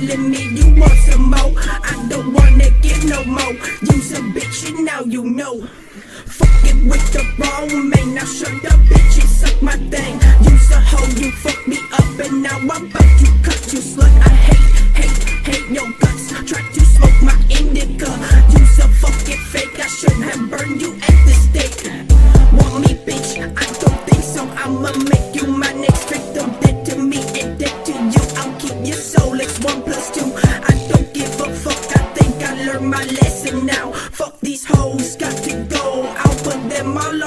telling me you want some more. I don't wanna get no more. You some bitch and now you know. Fucking with the wrong man. Now shut up, bitch, and suck my thing. You a hoe, you fucked me up, and now I'm about to cut you, slut. I hate, hate, hate your guts. Try to smoke my indica. You a fucking fake. I should have burned you at the stake. Want me, bitch? I don't think so. I'ma make you my next victim. Dead to me and dead to you. I'll keep your soul. It's one learned my lesson now. Fuck these hoes, got to go. I'll put them all